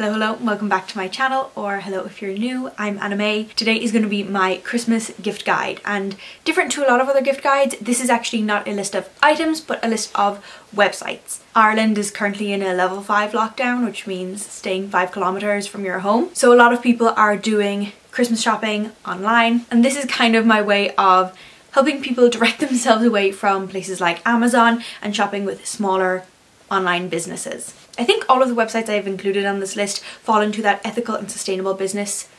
Hello, hello, welcome back to my channel, or hello if you're new, I'm AnnaMae. Today is going to be my Christmas gift guide, and different to a lot of other gift guides, this is actually not a list of items, but a list of websites. Ireland is currently in a level 5 lockdown, which means staying 5 kilometres from your home. So a lot of people are doing Christmas shopping online, and this is kind of my way of helping people direct themselves away from places like Amazon and shopping with smaller online businesses. I think all of the websites I've included on this list fall into that ethical and sustainable business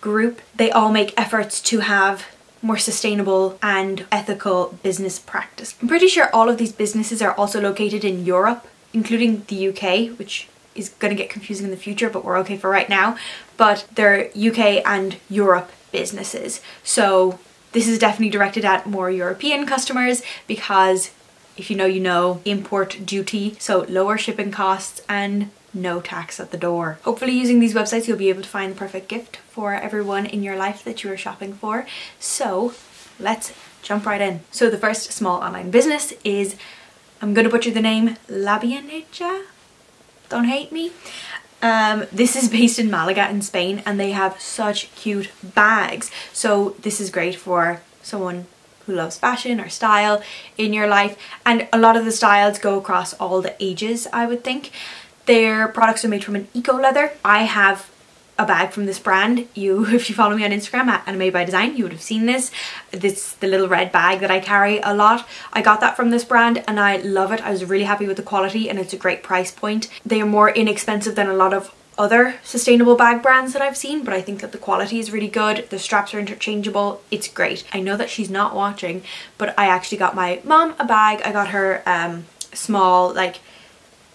group. They all make efforts to have more sustainable and ethical business practice. I'm pretty sure all of these businesses are also located in Europe, including the UK, which is going to get confusing in the future, but we're okay for right now. But they're UK and Europe businesses. So this is definitely directed at more European customers because if you know, you know, import duty, so lower shipping costs and no tax at the door. Hopefully using these websites you'll be able to find the perfect gift for everyone in your life that you are shopping for. So let's jump right in. So the first small online business is, I'm gonna butcher the name, Labianija? Don't hate me. Um, this is based in Malaga in Spain and they have such cute bags. So this is great for someone who loves fashion or style in your life and a lot of the styles go across all the ages I would think. Their products are made from an eco leather. I have a bag from this brand. You, if you follow me on Instagram at AnnaMae by Design, you would have seen this. This the little red bag that I carry a lot. I got that from this brand and I love it. I was really happy with the quality and it's a great price point. They are more inexpensive than a lot of other sustainable bag brands that I've seen, but I think that the quality is really good. The straps are interchangeable. It's great. I know that she's not watching, but I actually got my mom a bag. I got her um, small, like,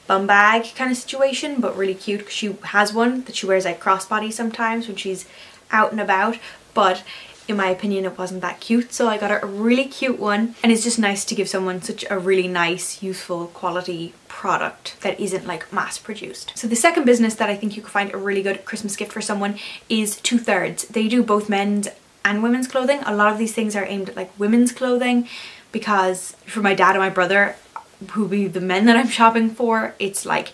bum bag kind of situation, but really cute because she has one that she wears like crossbody sometimes when she's out and about. But in my opinion it wasn't that cute so I got a really cute one and it's just nice to give someone such a really nice useful quality product that isn't like mass produced. So the second business that I think you could find a really good Christmas gift for someone is Two Thirds. They do both men's and women's clothing. A lot of these things are aimed at like women's clothing because for my dad and my brother who be the men that I'm shopping for it's like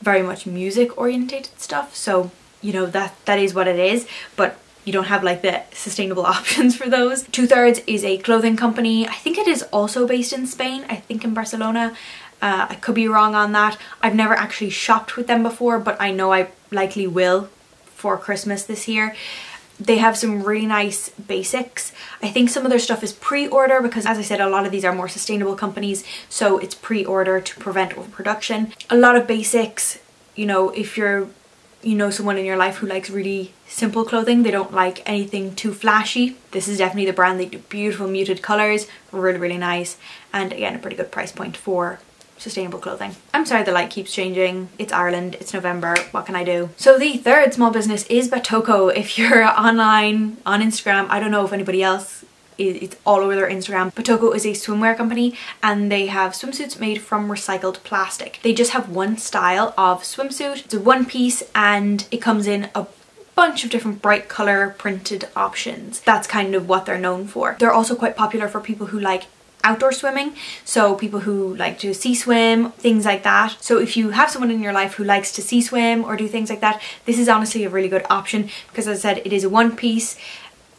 very much music orientated stuff so you know that that is what it is but you don't have like the sustainable options for those. Two Thirds is a clothing company. I think it is also based in Spain. I think in Barcelona. Uh, I could be wrong on that. I've never actually shopped with them before, but I know I likely will for Christmas this year. They have some really nice basics. I think some of their stuff is pre-order because as I said, a lot of these are more sustainable companies. So it's pre-order to prevent overproduction. A lot of basics, you know, if you're you know someone in your life who likes really simple clothing they don't like anything too flashy this is definitely the brand they do beautiful muted colors really really nice and again a pretty good price point for sustainable clothing. I'm sorry the light keeps changing. It's Ireland, it's November, what can I do? So the third small business is Batoko. If you're online, on Instagram, I don't know if anybody else it's all over their Instagram. Batoko is a swimwear company and they have swimsuits made from recycled plastic. They just have one style of swimsuit. It's a one piece and it comes in a bunch of different bright color printed options. That's kind of what they're known for. They're also quite popular for people who like outdoor swimming so people who like to sea swim things like that so if you have someone in your life who likes to sea swim or do things like that this is honestly a really good option because as I said it is a one piece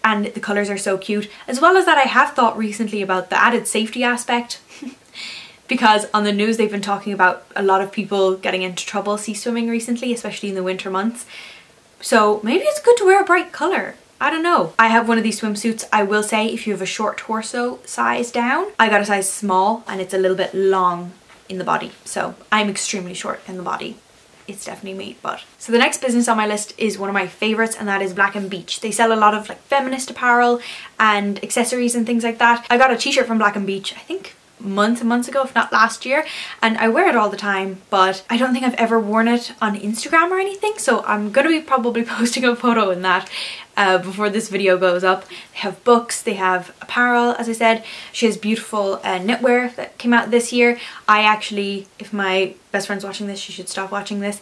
and the colours are so cute. As well as that I have thought recently about the added safety aspect because on the news they've been talking about a lot of people getting into trouble sea swimming recently, especially in the winter months. So maybe it's good to wear a bright colour. I don't know. I have one of these swimsuits. I will say if you have a short torso size down, I got a size small and it's a little bit long in the body. So I'm extremely short in the body it's definitely me but so the next business on my list is one of my favorites and that is Black and Beech. They sell a lot of like feminist apparel and accessories and things like that. I got a t-shirt from Black and Beech I think months and months ago if not last year and I wear it all the time but I don't think I've ever worn it on Instagram or anything so I'm gonna be probably posting a photo in that uh, before this video goes up. They have books, they have apparel as I said. She has beautiful uh, knitwear that came out this year. I actually, if my best friend's watching this, she should stop watching this.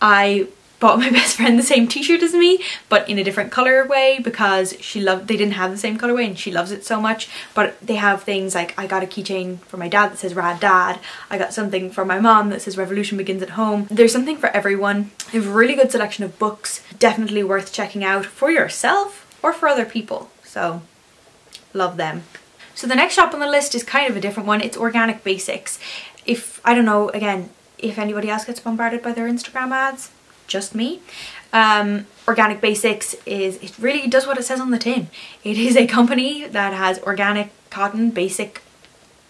I bought my best friend the same t-shirt as me but in a different colorway because she loved they didn't have the same colorway and she loves it so much. But they have things like I got a keychain for my dad that says rad dad. I got something for my mom that says revolution begins at home. There's something for everyone. They have a really good selection of books definitely worth checking out for yourself or for other people. So love them. So the next shop on the list is kind of a different one. It's organic basics. If I don't know again if anybody else gets bombarded by their Instagram ads just me. Um, Organic Basics is, it really does what it says on the tin. It is a company that has organic cotton basic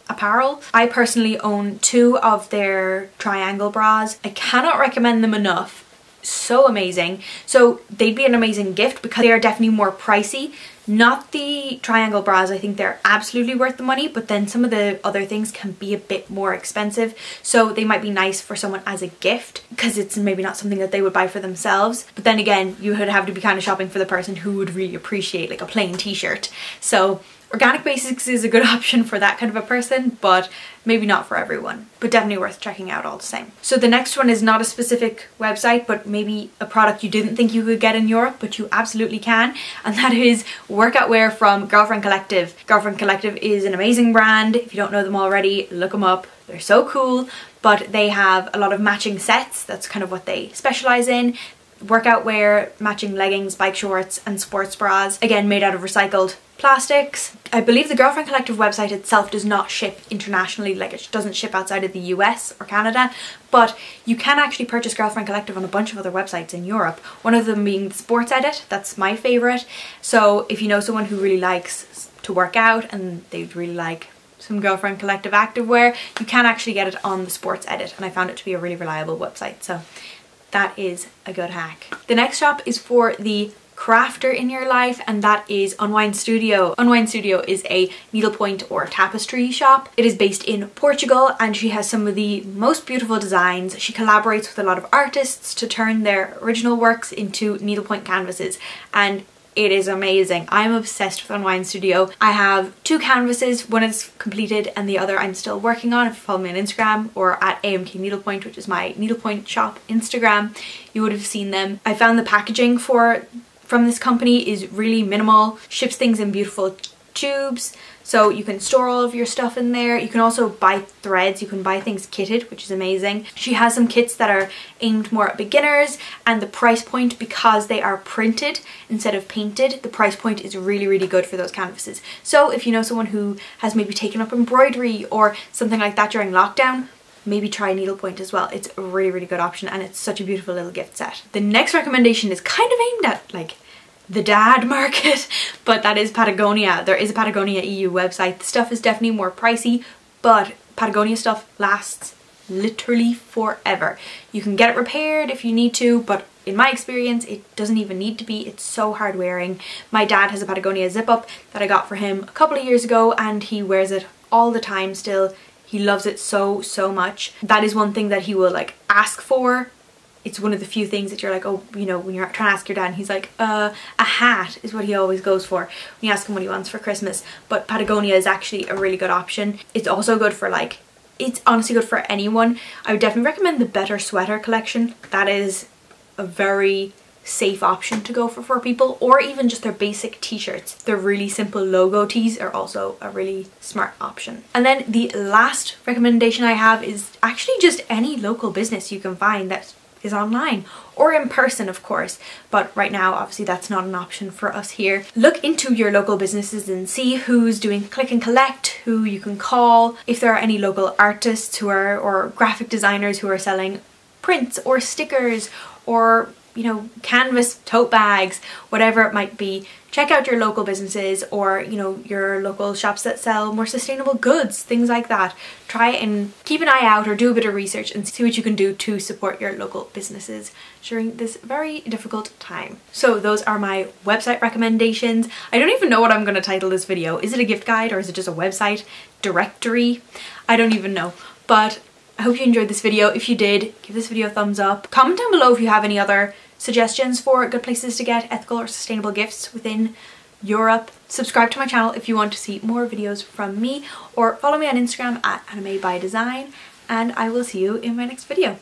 apparel. I personally own two of their triangle bras. I cannot recommend them enough. So amazing. So they'd be an amazing gift because they are definitely more pricey not the triangle bras, I think they're absolutely worth the money, but then some of the other things can be a bit more expensive. So they might be nice for someone as a gift because it's maybe not something that they would buy for themselves. But then again, you would have to be kind of shopping for the person who would really appreciate like a plain t-shirt. So Organic Basics is a good option for that kind of a person, but maybe not for everyone, but definitely worth checking out all the same. So the next one is not a specific website, but maybe a product you didn't think you could get in Europe, but you absolutely can, and that is workout wear from Girlfriend Collective. Girlfriend Collective is an amazing brand. If you don't know them already, look them up. They're so cool, but they have a lot of matching sets. That's kind of what they specialize in workout wear, matching leggings, bike shorts and sports bras, again made out of recycled plastics. I believe the Girlfriend Collective website itself does not ship internationally, like it doesn't ship outside of the US or Canada, but you can actually purchase Girlfriend Collective on a bunch of other websites in Europe, one of them being the Sports Edit, that's my favourite. So if you know someone who really likes to work out and they'd really like some Girlfriend Collective activewear, you can actually get it on the Sports Edit and I found it to be a really reliable website. So that is a good hack. The next shop is for the crafter in your life and that is Unwind Studio. Unwind Studio is a needlepoint or tapestry shop. It is based in Portugal and she has some of the most beautiful designs. She collaborates with a lot of artists to turn their original works into needlepoint canvases and it is amazing. I'm obsessed with Unwind Studio. I have two canvases, one is completed and the other I'm still working on. If you follow me on Instagram or at AMK Needlepoint, which is my needlepoint shop Instagram, you would have seen them. I found the packaging for from this company is really minimal, ships things in beautiful tubes so you can store all of your stuff in there. You can also buy threads, you can buy things kitted which is amazing. She has some kits that are aimed more at beginners and the price point because they are printed instead of painted the price point is really really good for those canvases. So if you know someone who has maybe taken up embroidery or something like that during lockdown maybe try needlepoint as well. It's a really, really good option and it's such a beautiful little gift set. The next recommendation is kind of aimed at like the dad market, but that is Patagonia. There is a Patagonia EU website. The stuff is definitely more pricey, but Patagonia stuff lasts literally forever. You can get it repaired if you need to, but in my experience, it doesn't even need to be. It's so hard wearing. My dad has a Patagonia zip up that I got for him a couple of years ago and he wears it all the time still. He loves it so, so much. That is one thing that he will like ask for it's one of the few things that you're like, oh, you know, when you're trying to ask your dad, he's like, uh, a hat is what he always goes for when you ask him what he wants for Christmas. But Patagonia is actually a really good option. It's also good for like, it's honestly good for anyone. I would definitely recommend the Better Sweater collection. That is a very safe option to go for for people or even just their basic t-shirts. Their really simple logo tees are also a really smart option. And then the last recommendation I have is actually just any local business you can find that is online or in person of course but right now obviously that's not an option for us here. Look into your local businesses and see who's doing click and collect, who you can call, if there are any local artists who are or graphic designers who are selling prints or stickers or you know, canvas tote bags, whatever it might be. Check out your local businesses or, you know, your local shops that sell more sustainable goods, things like that. Try and keep an eye out or do a bit of research and see what you can do to support your local businesses during this very difficult time. So those are my website recommendations. I don't even know what I'm going to title this video. Is it a gift guide or is it just a website directory? I don't even know. But I hope you enjoyed this video. If you did, give this video a thumbs up. Comment down below if you have any other suggestions for good places to get ethical or sustainable gifts within Europe. Subscribe to my channel if you want to see more videos from me or follow me on Instagram at AnnaMae by design and I will see you in my next video.